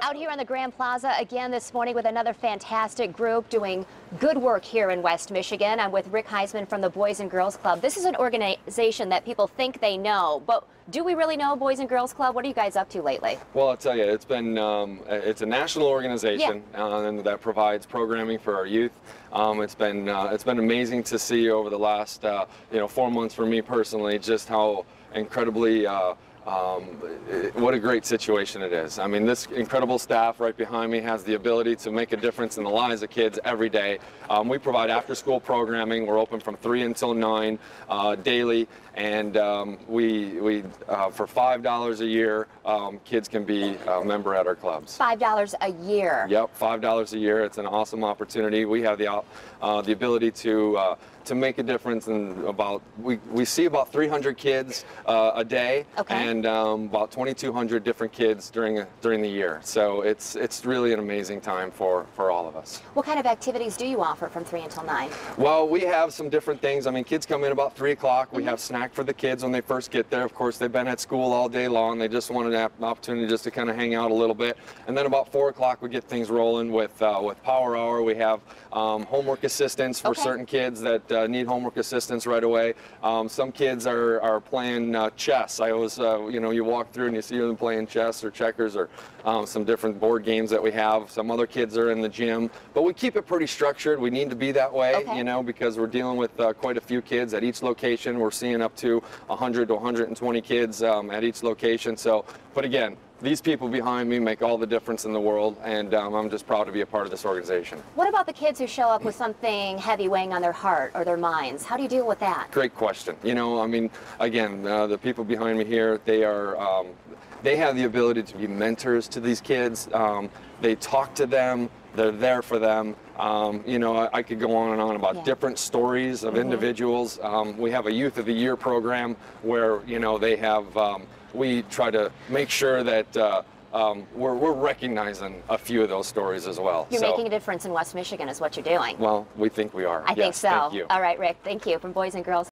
Out here on the Grand Plaza again this morning with another fantastic group doing good work here in West Michigan. I'm with Rick Huisman from the Boys and Girls Club. This is an organization that people think they know, but do we really know Boys and Girls Club? What are you guys up to lately? Well, I'll tell you, it's been um, it's a national organization uh, and that provides programming for our youth. Um, it's been uh, it's been amazing to see over the last uh, you know four months for me personally just how incredibly um, what a great situation it is. I mean, this incredible staff right behind me has the ability to make a difference in the lives of kids every day. Um, we provide after-school programming. We're open from 3 until 9 uh, daily, and um, we, we uh, for $5 a year, um, kids can be a member at our clubs. $5 a year? Yep, $5 a year. It's an awesome opportunity. We have the, uh, the ability to uh, to make a difference in about we, we see about 300 kids uh, a day okay. and um, about 2,200 different kids during during the year. So it's it's really an amazing time for for all of us. What kind of activities do you offer from three until nine? Well, we have some different things. I mean, kids come in about three o'clock. We mm -hmm. have snack for the kids when they first get there. Of course, they've been at school all day long. They just wanted an opportunity just to kind of hang out a little bit. And then about four o'clock, we get things rolling with uh, with Power Hour. We have um, homework assistance for okay. certain kids that uh, need homework assistance right away. Um, some kids are, are playing uh, chess. I always, uh, you know, you walk through and you see them playing chess or checkers or um, some different board games that we have. Some other kids are in the gym, but we keep it pretty structured. We need to be that way, okay. you know, because we're dealing with uh, quite a few kids at each location. We're seeing up to 100 to 120 kids um, at each location. So, but again, these people behind me make all the difference in the world, and um, I'm just proud to be a part of this organization. What about the kids who show up with something heavy weighing on their heart or their minds? How do you deal with that? Great question. You know, I mean, again, uh, the people behind me here, they are, um, they have the ability to be mentors to these kids. Um, they talk to them. They're there for them. Um, you know, I, I, could go on and on about yeah. different stories of mm -hmm. individuals. Um, we have a Youth of the Year program where, you know, they have um, we try to make sure that uh, um, we're, we're, recognizing a few of those stories as well. You're so, making a difference in West Michigan is what you're doing. Well, we think we are. I yes, think so. All right, Rick, thank you from Boys and Girls